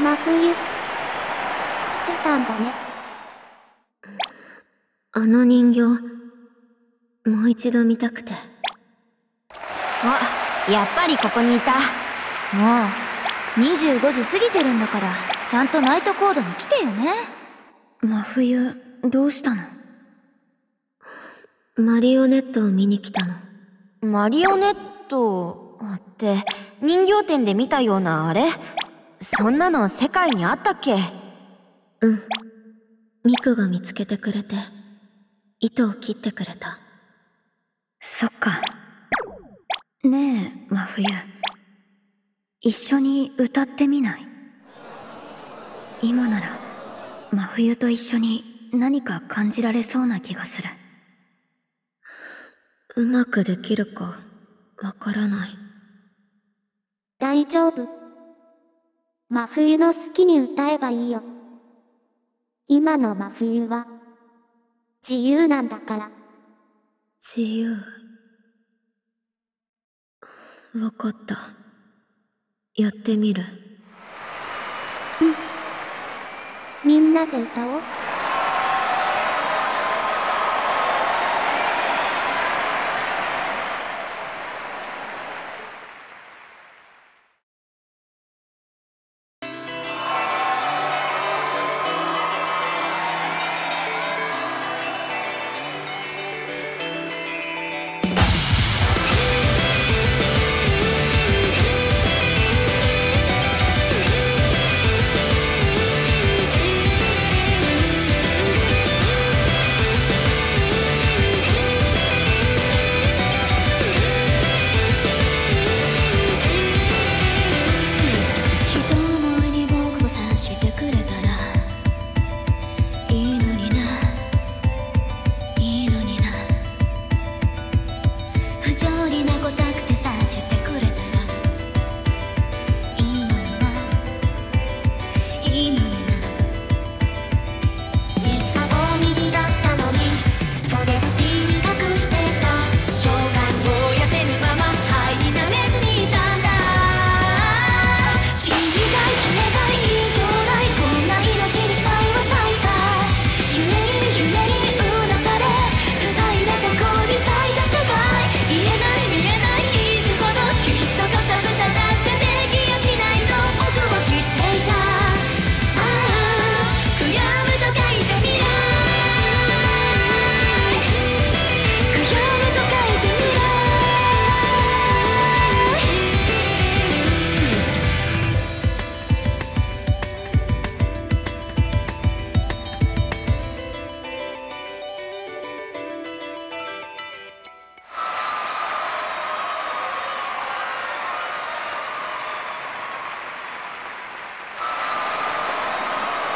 真冬。来てたんだね。あの人形、もう一度見たくて。あ、やっぱりここにいた。もう、25時過ぎてるんだから、ちゃんとナイトコードに来てよね。真冬、どうしたの？マリオネットを見に来たの。マリオネットって人形店で見たようなあれ？そんなの世界にあったっけ？うん。ミクが見つけてくれて、糸を切ってくれた。そっか。ねえ、真冬。一緒に歌ってみない？今なら、真冬と一緒に何か感じられそうな気がする。うまくできるか、わからない。大丈夫。真冬の好きに歌えばいいよ。今の真冬は、自由なんだから。自由。わかった。やってみる。みんなで歌おう。可将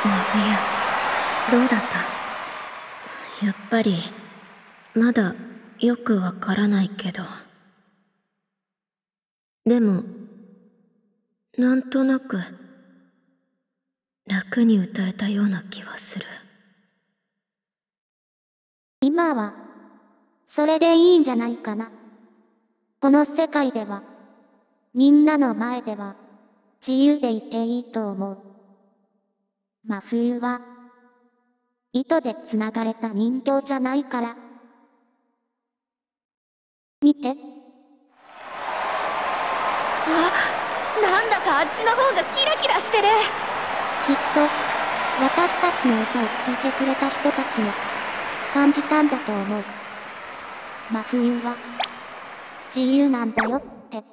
真冬どうだった？やっぱりまだよくわからないけどでもなんとなく楽に歌えたような気はする今は、それでいいんじゃないかな。この世界では、みんなの前では、自由でいていいと思う。真冬は、糸で繋がれた人形じゃないから。見て、なんだかあっちの方がキラキラしてるきっと、私たちの歌を聴いてくれた人たちも、感じたんだと思う。真冬は、自由なんだよって。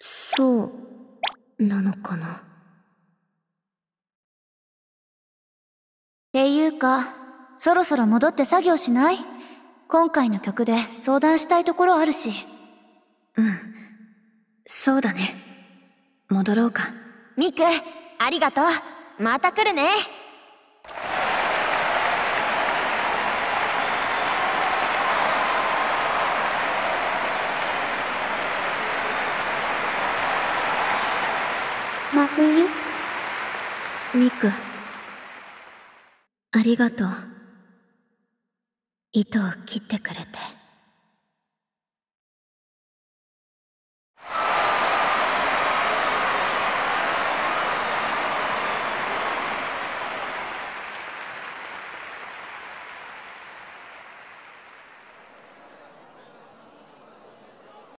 そうなのかなっていうか、そろそろ戻って作業しない？今回の曲で相談したいところあるし。うんそうだね戻ろうかミク、ありがとう。また来るね。真冬ミクありがとう。糸を切ってくれて。